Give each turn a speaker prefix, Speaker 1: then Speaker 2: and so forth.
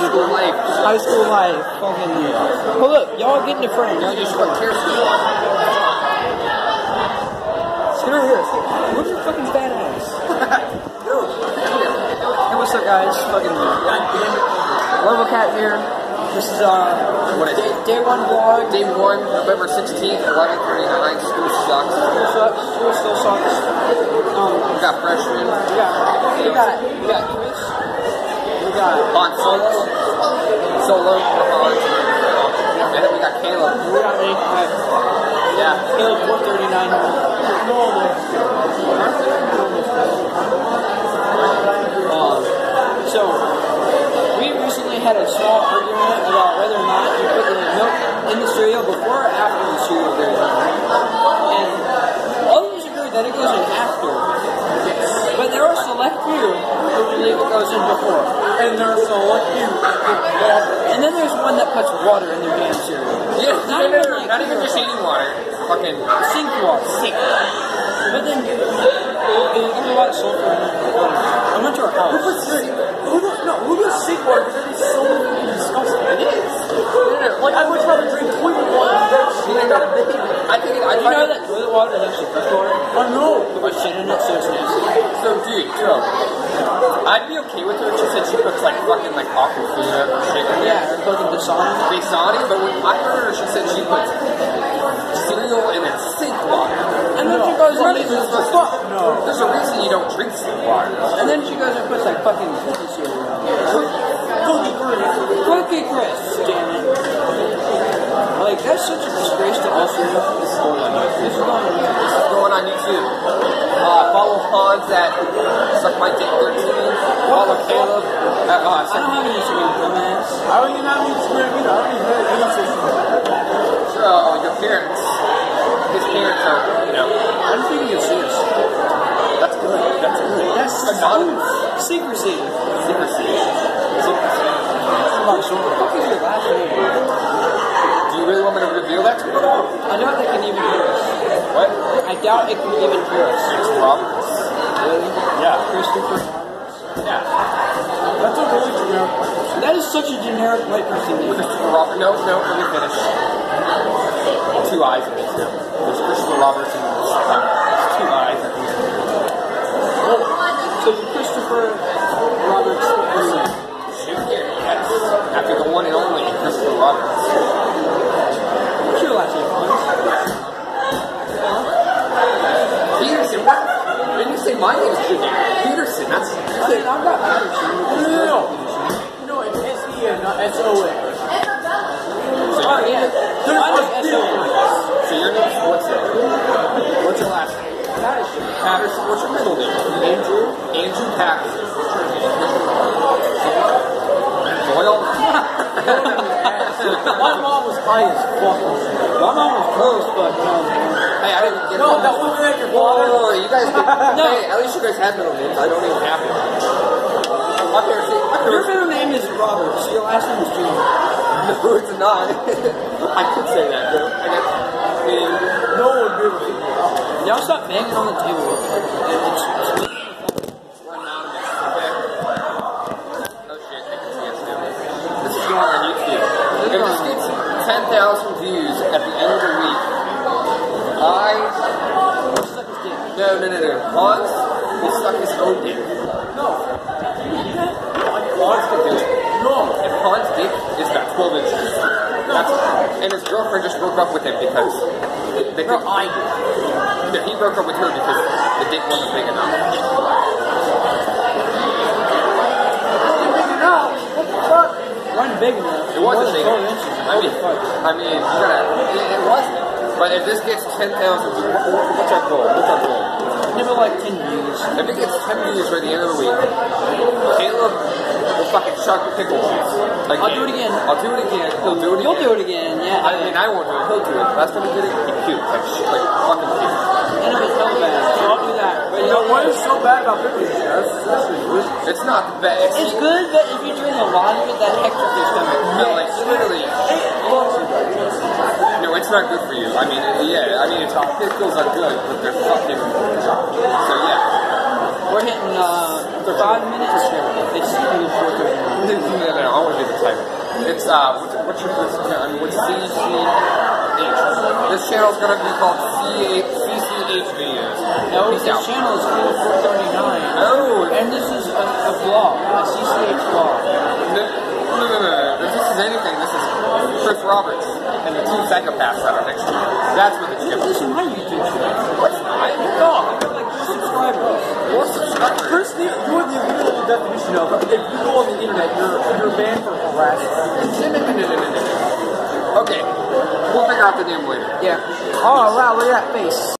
Speaker 1: High school life.
Speaker 2: High school life. Fucking. Oh look, y'all getting a friend. Y'all just
Speaker 1: What cares for
Speaker 2: Screw this. Look at your fucking fat ass. Hey, what's up, guys? Fucking. Marvel Cat here. This is uh.
Speaker 1: What is
Speaker 2: day,
Speaker 1: it?
Speaker 2: day one vlog.
Speaker 1: Day one, November 16th, 1139, school sucks.
Speaker 2: School sucks. School still sucks. Um.
Speaker 1: We got freshmen
Speaker 2: We got. We got. We got. We got.
Speaker 1: on solo, And then we got Caleb.
Speaker 2: Uh,
Speaker 1: Yeah.
Speaker 2: Caleb 439. Um, so, we recently had a small argument about whether or not you put the milk in the cereal before or after the cereal goes in. And of us agree that it goes in after. But there are select few who believe it goes in before.
Speaker 3: And there's a lucky
Speaker 2: And then there's one that puts water in their damn cereal.
Speaker 1: Yeah,
Speaker 2: Not even like
Speaker 1: not even just eating water. Fucking.
Speaker 2: sink water. Sink. But then there's a lot of sulfur in it. I went to our house.
Speaker 3: puts who does no who does sink water? Because that'd be so fucking disgusting. It is. Like I would rather drink toilet water than that shit.
Speaker 1: I think I
Speaker 2: You know that toilet water is actually fresh water?
Speaker 3: I know.
Speaker 2: Put my shit so it's nasty.
Speaker 1: So, dude, so I'd be okay with her if she said she puts like fucking like aquafina or shit.
Speaker 2: Yeah, or fucking Dasani.
Speaker 1: Basani, but when I heard her, she said she puts cereal in then sink water.
Speaker 2: And then she goes and
Speaker 1: a reason, fuck, no. There's a reason you don't drink sink water.
Speaker 2: and then she goes and puts like fucking cookie cereal.
Speaker 3: Cookie Chris.
Speaker 2: Cookie crisp, damn it. Like that's such a disgrace to all cereal. This is going on. This is going on.
Speaker 1: This is going on YouTube. Uh, follow Hanz at Suck My Dick 13. Follow Caleb at uh,
Speaker 2: I
Speaker 1: Suck
Speaker 2: don't have any Instagram, dumbass.
Speaker 3: I don't even have Instagram either. I don't even have any system.
Speaker 1: uh, your parents. His parents are, you know,
Speaker 2: I don't think you can see us.
Speaker 1: that's good. That's good.
Speaker 2: That's
Speaker 1: anonymous.
Speaker 2: secrecy.
Speaker 1: Secrecy. Secrecy.
Speaker 2: What the fuck is your last name?
Speaker 1: Do you really want me to reveal that to you?
Speaker 2: I doubt they can even hear us.
Speaker 1: What?
Speaker 2: I doubt it can even hear us.
Speaker 1: It's Roberts.
Speaker 2: Really?
Speaker 1: Yeah.
Speaker 2: Christopher.
Speaker 1: Yeah.
Speaker 3: That's a really generic one.
Speaker 2: That is such a generic white person name.
Speaker 1: Christopher Robert. No, no, let me finish. Two eyes in it. There's Christopher Roberts and there's two eyes at the end.
Speaker 2: So you're Christopher Roberts.
Speaker 1: Shoot here, yes. After the one and only Christopher Roberts.
Speaker 2: What's your last name? Hanz?
Speaker 1: Peterson, what? When you say my name is Peterson, that's,
Speaker 2: I
Speaker 1: that's
Speaker 2: mean,
Speaker 1: it.
Speaker 2: I've got Patterson.
Speaker 3: No, no, no, no. No, it's S-E-N, not S-O-N.
Speaker 1: So,
Speaker 2: Oh, yeah. Mine is S-O-N.
Speaker 1: so your name's what's it? What's your last name?
Speaker 2: Patterson.
Speaker 1: Patterson. What's your middle name? Andrew. Andrew Patterson. Doyle.
Speaker 3: My mom was high as fuck.
Speaker 2: My mom was close, but um,
Speaker 1: Hey, I didn't get
Speaker 3: No,
Speaker 1: it.
Speaker 3: that woman at your
Speaker 1: Whoa,
Speaker 3: father.
Speaker 1: whoa, whoa, you guys get,
Speaker 2: No.
Speaker 1: hey, at least you guys have middle names. I don't even have one. My parents, my
Speaker 2: your middle name is Robert, so your last name is Junior.
Speaker 1: no, it's not. I could say that, though. I guess, I mean,
Speaker 3: No one would be able to figure it out.
Speaker 2: Y'all stop banging on the table. It's,
Speaker 1: we're anonymous, okay? Shit, I can see us now. This is going on YouTube. If this gets 10,000 views at the end of the week, I,
Speaker 2: it's suck his dick.
Speaker 1: no, no, no, no, Hanz will suck his own dick.
Speaker 3: No.
Speaker 1: Hanz can do it.
Speaker 3: No.
Speaker 1: If Hanz' dick is about 12 inches, and his girlfriend just broke up with him because they
Speaker 3: No, I
Speaker 1: no, he broke up with her because the dick wasn't big enough.
Speaker 2: Big enough.
Speaker 1: It wasn't big enough.
Speaker 2: than 12 inches.
Speaker 1: I mean, I mean, you gotta, it, it wasn't. But if this gets 10,000, what's our goal? What's our goal?
Speaker 2: Never like 10 views.
Speaker 1: If it gets 10 views by the end of the week, Caleb fucking chuck the pickle juice. Again.
Speaker 2: I'll do it again.
Speaker 1: I'll do it again. He'll do it again.
Speaker 2: You'll do it again, yeah.
Speaker 1: I mean, I won't do it. He'll do it. Last time he did it, he puked. Like, shit, like fucking puked.
Speaker 2: And if it's so bad, so I'll do that. But you know
Speaker 3: what is so bad about pickles? That's, that's.
Speaker 1: It's not the best.
Speaker 2: It's good, but if you drink a lot of it, that hectic your stomach.
Speaker 1: No, like literally. No, it's not good for you. I mean, yeah. I mean, it's pickles are good, but they're fucking. So yeah.
Speaker 2: We're hitting uh, five minutes. It's really short.
Speaker 1: No, no, no. I want to the It's uh, what's, what's your this? I mean, what's CCH? This channel's gonna be called CCH videos.
Speaker 2: No,
Speaker 1: Peace
Speaker 2: this
Speaker 1: out.
Speaker 2: channel is Caleb 439.
Speaker 1: Oh,
Speaker 2: And this is a, a vlog, a CCH vlog.
Speaker 1: No, no, no, no. If this is anything, this is Chris Roberts and the two psychopaths that are next to you. That's what it's
Speaker 2: This is my YouTube channel.
Speaker 1: What's I
Speaker 2: Dog, I got like subscribers.
Speaker 1: More subscribers.
Speaker 3: First, you know the literal definition of if you go on the internet, you're you're banned for harassment.
Speaker 1: Okay, we'll figure out the name later.
Speaker 2: Yeah. Oh wow, look at that face.